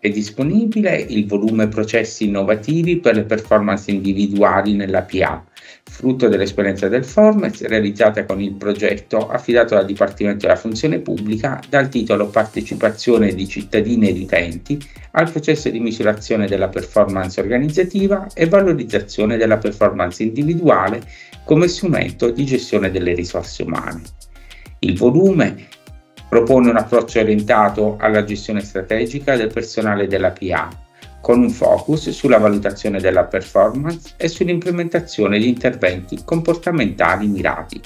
È disponibile il volume Processi innovativi per le performance individuali nella PA, frutto dell'esperienza del Formes realizzata con il progetto affidato dal Dipartimento della Funzione Pubblica dal titolo Partecipazione di cittadini ed utenti al processo di misurazione della performance organizzativa e valorizzazione della performance individuale come strumento di gestione delle risorse umane. Il volume Propone un approccio orientato alla gestione strategica del personale della PA, con un focus sulla valutazione della performance e sull'implementazione di interventi comportamentali mirati.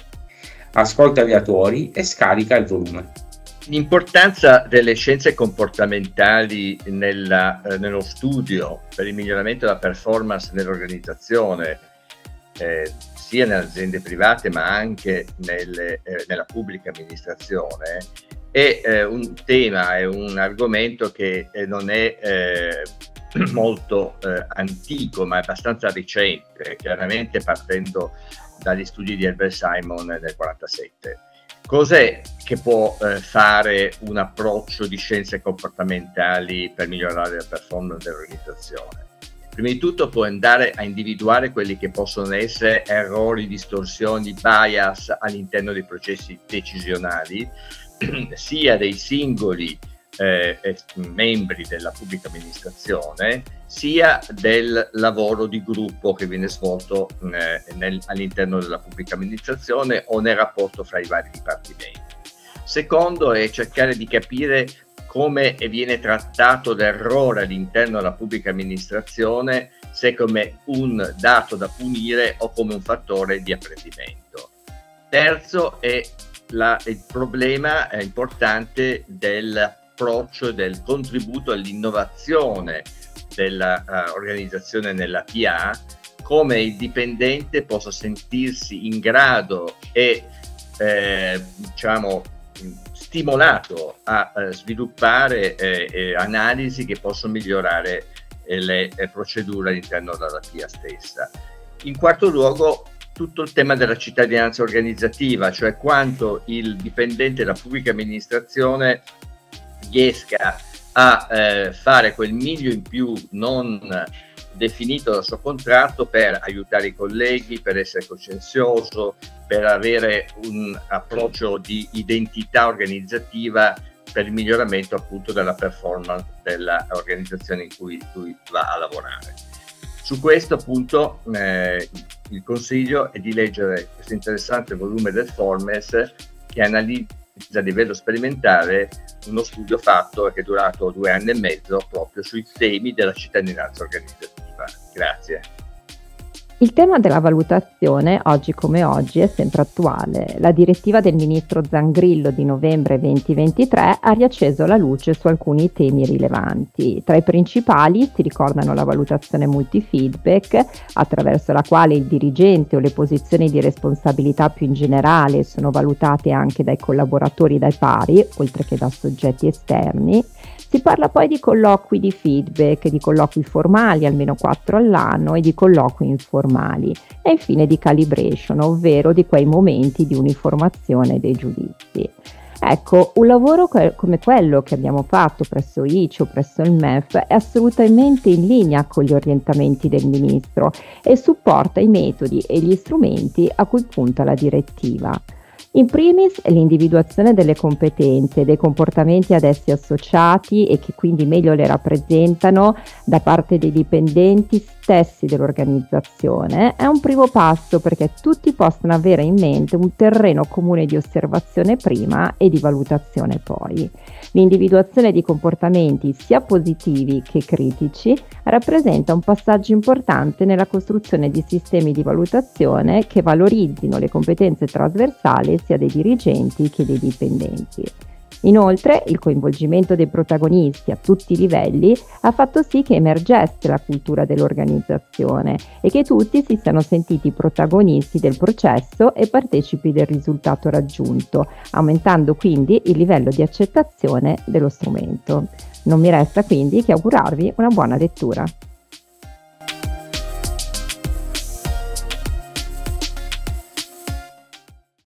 Ascolta gli autori e scarica il volume. L'importanza delle scienze comportamentali nella, eh, nello studio per il miglioramento della performance nell'organizzazione, eh, sia nelle aziende private ma anche nelle, eh, nella pubblica amministrazione, è eh, un tema, è un argomento che eh, non è eh, molto eh, antico, ma è abbastanza recente, chiaramente partendo dagli studi di Albert Simon nel 1947. Cos'è che può eh, fare un approccio di scienze comportamentali per migliorare la performance dell'organizzazione? Prima di tutto può andare a individuare quelli che possono essere errori, distorsioni, bias all'interno dei processi decisionali, sia dei singoli eh, membri della pubblica amministrazione, sia del lavoro di gruppo che viene svolto eh, all'interno della pubblica amministrazione o nel rapporto fra i vari dipartimenti. Secondo è cercare di capire come viene trattato l'errore all'interno della pubblica amministrazione, se come un dato da punire o come un fattore di apprendimento. Terzo è la, il problema importante dell'approccio, del contributo all'innovazione dell'organizzazione uh, nella PA, come il dipendente possa sentirsi in grado e eh, diciamo stimolato a eh, sviluppare eh, eh analisi che possono migliorare eh, le eh, procedure all'interno della PIA stessa. In quarto luogo, tutto il tema della cittadinanza organizzativa, cioè quanto il dipendente della pubblica amministrazione riesca a eh, fare quel miglio in più non definito dal suo contratto per aiutare i colleghi, per essere coscienzioso, per avere un approccio di identità organizzativa per il miglioramento appunto della performance dell'organizzazione in cui lui va a lavorare. Su questo appunto eh, il consiglio è di leggere questo interessante volume del Formes che analizza a livello sperimentale uno studio fatto che è durato due anni e mezzo proprio sui temi della cittadinanza organizzativa. Grazie. Il tema della valutazione, oggi come oggi, è sempre attuale. La direttiva del ministro Zangrillo di novembre 2023 ha riacceso la luce su alcuni temi rilevanti. Tra i principali si ricordano la valutazione multifeedback, attraverso la quale il dirigente o le posizioni di responsabilità più in generale sono valutate anche dai collaboratori dai pari, oltre che da soggetti esterni, si parla poi di colloqui di feedback, di colloqui formali, almeno quattro all'anno, e di colloqui informali, e infine di calibration, ovvero di quei momenti di uniformazione dei giudizi. Ecco, un lavoro come quello che abbiamo fatto presso ICI o presso il MEF è assolutamente in linea con gli orientamenti del Ministro e supporta i metodi e gli strumenti a cui punta la direttiva. In primis l'individuazione delle competenze, dei comportamenti ad essi associati e che quindi meglio le rappresentano da parte dei dipendenti stessi dell'organizzazione è un primo passo perché tutti possano avere in mente un terreno comune di osservazione prima e di valutazione poi. L'individuazione di comportamenti sia positivi che critici rappresenta un passaggio importante nella costruzione di sistemi di valutazione che valorizzino le competenze trasversali sia dei dirigenti che dei dipendenti. Inoltre, il coinvolgimento dei protagonisti a tutti i livelli ha fatto sì che emergesse la cultura dell'organizzazione e che tutti si siano sentiti protagonisti del processo e partecipi del risultato raggiunto, aumentando quindi il livello di accettazione dello strumento. Non mi resta quindi che augurarvi una buona lettura.